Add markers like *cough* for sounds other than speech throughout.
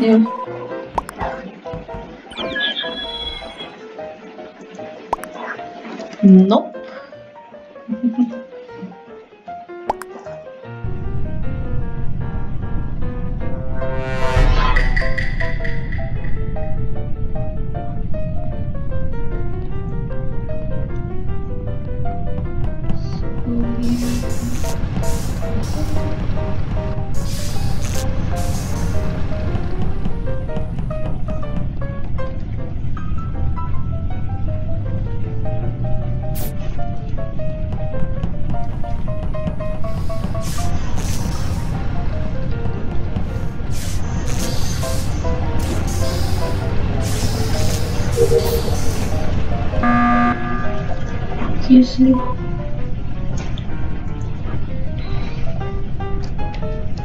Eu. Nope. Seriously?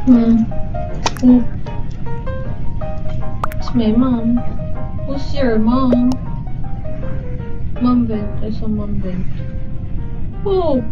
Hmm. Who? It's my mom. Who's your mom? Mom vent. I saw mom vent. Who?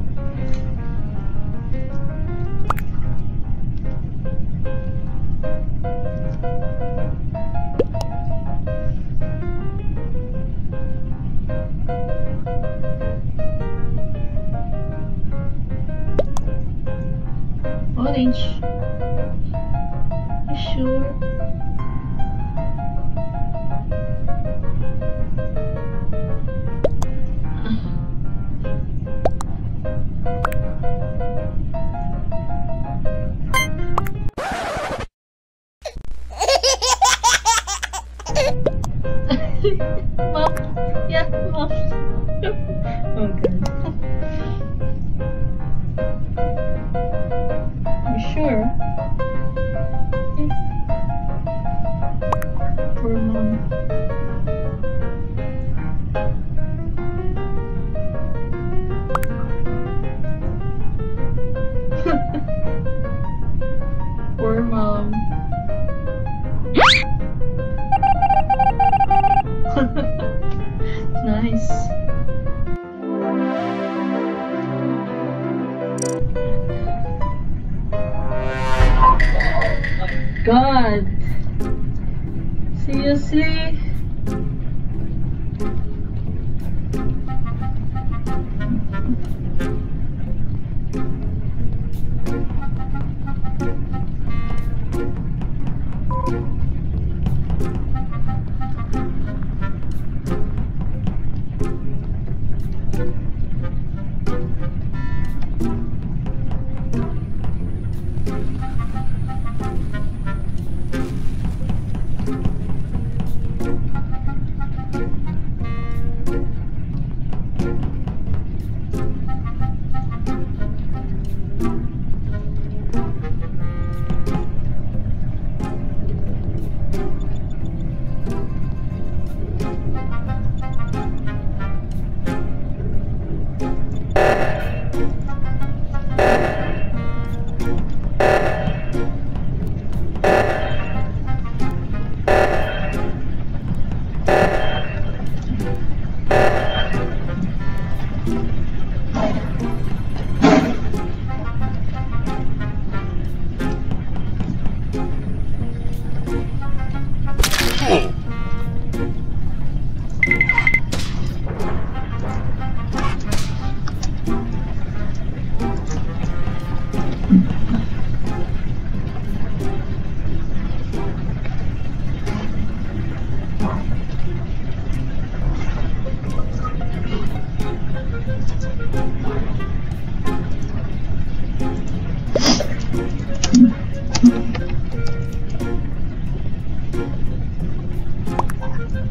Nice. God. Seriously?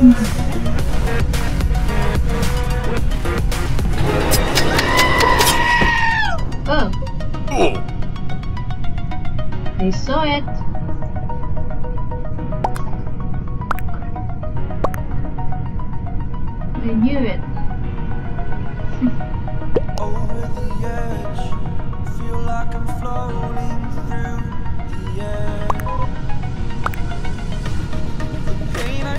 oh. I saw it. I knew it. *laughs* Over the edge, feel like I'm floating through the air.